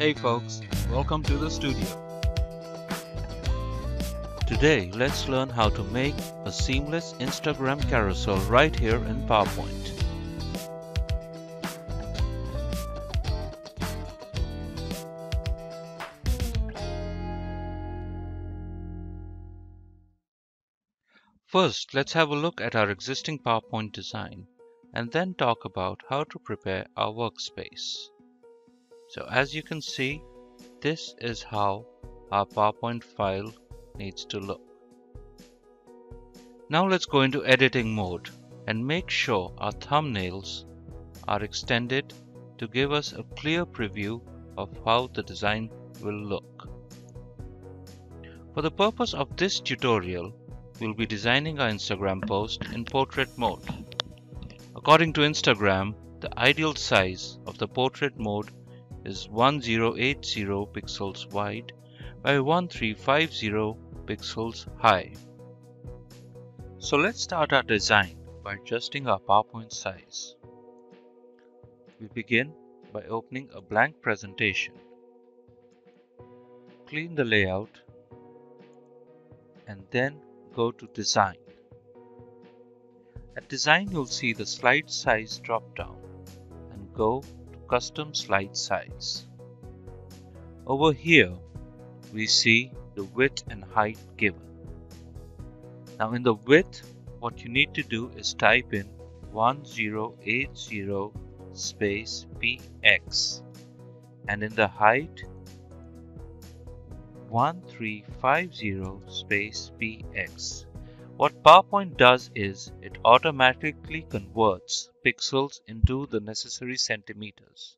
Hey folks, welcome to the studio. Today let's learn how to make a seamless Instagram carousel right here in PowerPoint. First, let's have a look at our existing PowerPoint design and then talk about how to prepare our workspace. So as you can see, this is how our PowerPoint file needs to look. Now let's go into editing mode and make sure our thumbnails are extended to give us a clear preview of how the design will look. For the purpose of this tutorial, we'll be designing our Instagram post in portrait mode. According to Instagram, the ideal size of the portrait mode is 1080 pixels wide by 1350 pixels high. So let's start our design by adjusting our PowerPoint size. We begin by opening a blank presentation. Clean the layout and then go to design. At design you'll see the slide size drop down and go custom slide size. Over here we see the width and height given. Now in the width what you need to do is type in 1080 space px and in the height 1350 space px. What PowerPoint does is it automatically converts pixels into the necessary centimeters.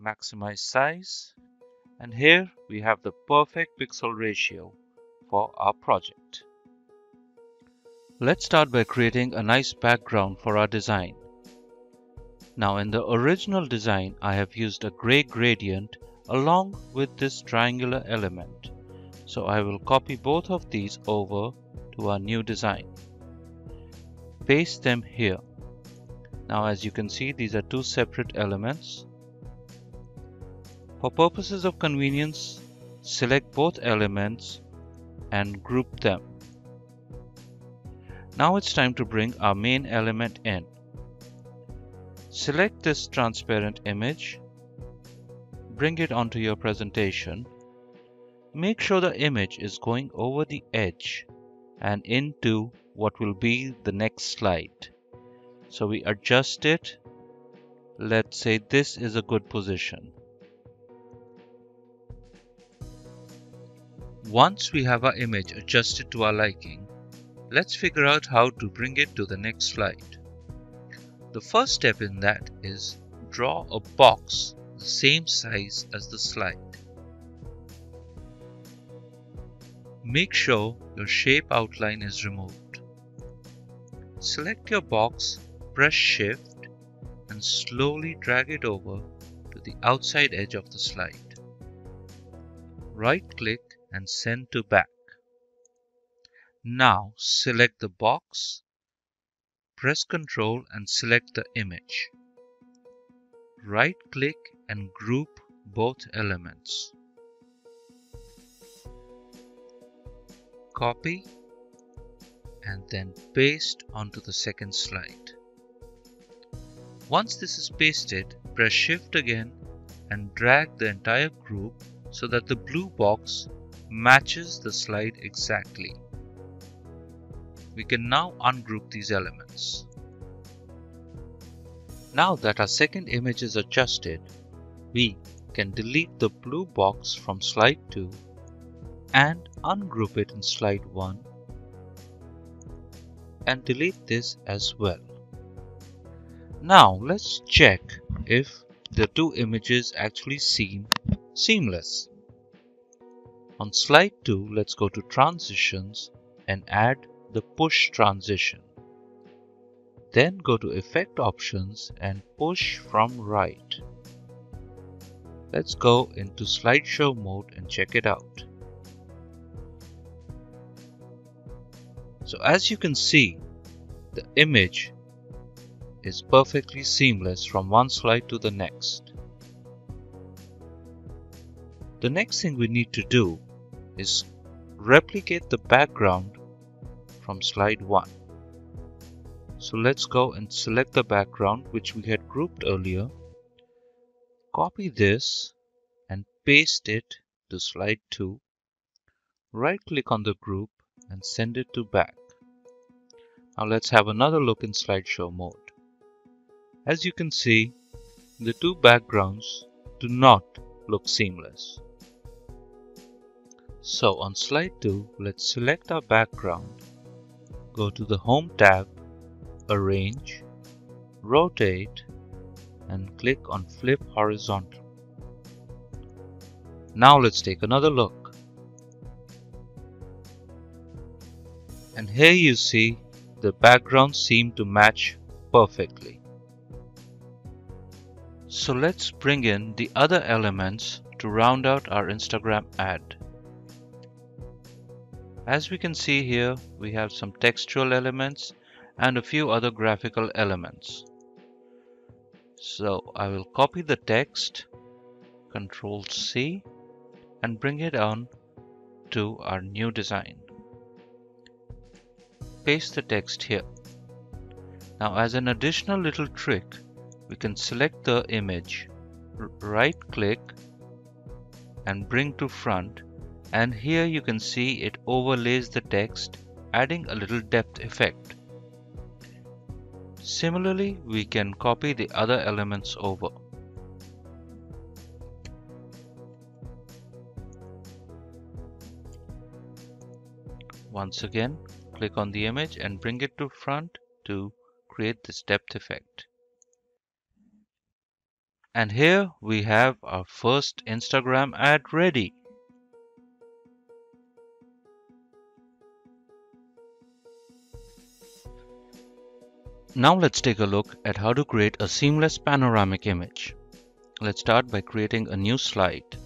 Maximize size and here we have the perfect pixel ratio for our project. Let's start by creating a nice background for our design. Now in the original design I have used a gray gradient along with this triangular element. So I will copy both of these over to our new design. Paste them here. Now as you can see these are two separate elements. For purposes of convenience, select both elements and group them. Now it's time to bring our main element in. Select this transparent image bring it onto your presentation, make sure the image is going over the edge and into what will be the next slide. So we adjust it. Let's say this is a good position. Once we have our image adjusted to our liking, let's figure out how to bring it to the next slide. The first step in that is draw a box the same size as the slide. Make sure your shape outline is removed. Select your box, press shift and slowly drag it over to the outside edge of the slide. Right click and send to back. Now select the box, press Ctrl and select the image. Right click and group both elements. Copy and then paste onto the second slide. Once this is pasted, press shift again and drag the entire group so that the blue box matches the slide exactly. We can now ungroup these elements. Now that our second image is adjusted, we can delete the blue box from slide 2 and ungroup it in slide 1 and delete this as well. Now let's check if the two images actually seem seamless. On slide 2 let's go to transitions and add the push transition. Then go to effect options and push from right. Let's go into slideshow mode and check it out. So as you can see, the image is perfectly seamless from one slide to the next. The next thing we need to do is replicate the background from slide 1. So let's go and select the background which we had grouped earlier. Copy this and paste it to slide 2. Right click on the group and send it to back. Now let's have another look in slideshow mode. As you can see, the two backgrounds do not look seamless. So on slide 2, let's select our background, go to the Home tab, Arrange, Rotate and click on Flip Horizontal. Now let's take another look. And here you see the background seem to match perfectly. So let's bring in the other elements to round out our Instagram ad. As we can see here, we have some textual elements and a few other graphical elements. So I will copy the text, Control C, and bring it on to our new design. Paste the text here. Now as an additional little trick, we can select the image, right click and bring to front and here you can see it overlays the text adding a little depth effect. Similarly, we can copy the other elements over. Once again, click on the image and bring it to front to create this depth effect. And here we have our first Instagram ad ready. Now let's take a look at how to create a seamless panoramic image. Let's start by creating a new slide.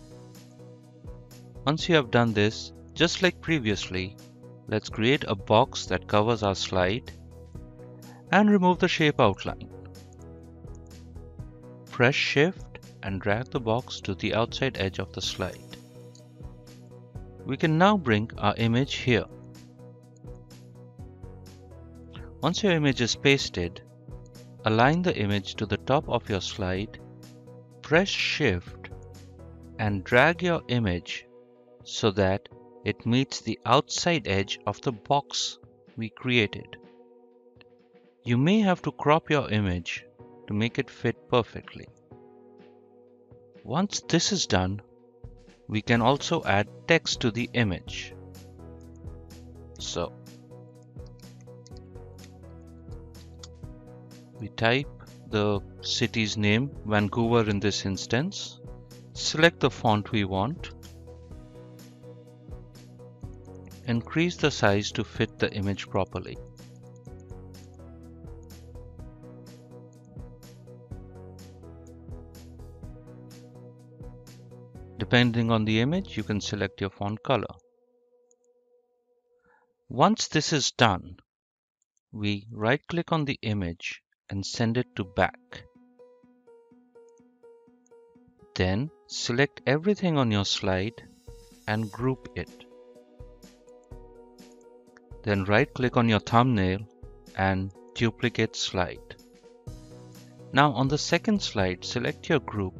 Once you have done this, just like previously, let's create a box that covers our slide and remove the shape outline press shift and drag the box to the outside edge of the slide. We can now bring our image here. Once your image is pasted, align the image to the top of your slide, press shift and drag your image so that it meets the outside edge of the box we created. You may have to crop your image to make it fit perfectly. Once this is done, we can also add text to the image. So, we type the city's name, Vancouver in this instance, select the font we want, increase the size to fit the image properly. Depending on the image, you can select your font color. Once this is done, we right click on the image and send it to back. Then select everything on your slide and group it. Then right click on your thumbnail and duplicate slide. Now on the second slide, select your group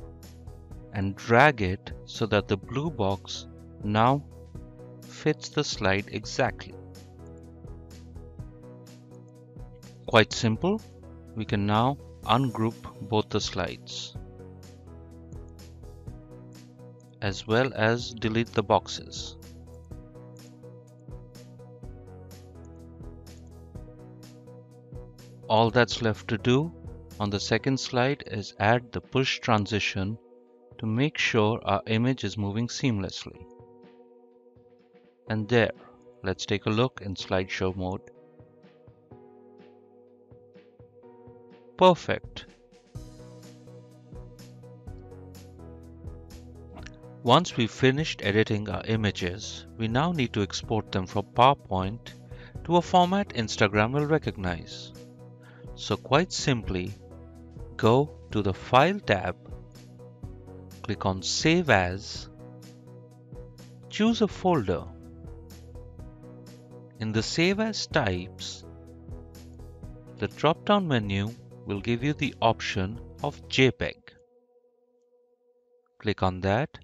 and drag it so that the blue box now fits the slide exactly. Quite simple, we can now ungroup both the slides as well as delete the boxes. All that's left to do on the second slide is add the push transition to make sure our image is moving seamlessly. And there, let's take a look in slideshow mode. Perfect. Once we've finished editing our images, we now need to export them from PowerPoint to a format Instagram will recognize. So quite simply, go to the File tab, click on Save As, choose a folder. In the Save As types, the drop-down menu will give you the option of JPEG. Click on that,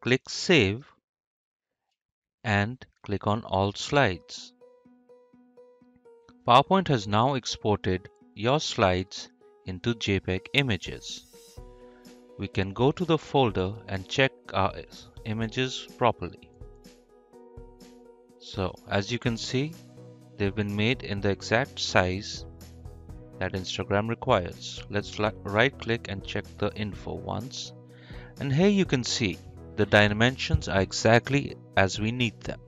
click Save and click on All Slides. PowerPoint has now exported your slides into JPEG images. We can go to the folder and check our images properly. So as you can see, they've been made in the exact size that Instagram requires. Let's right click and check the info once. And here you can see the dimensions are exactly as we need them.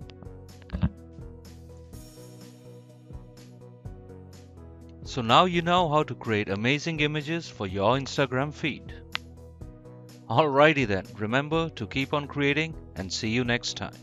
So now you know how to create amazing images for your Instagram feed. Alrighty then, remember to keep on creating and see you next time.